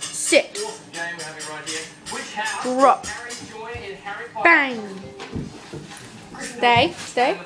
Sit. Awesome Drop. Bang. Stay, stay.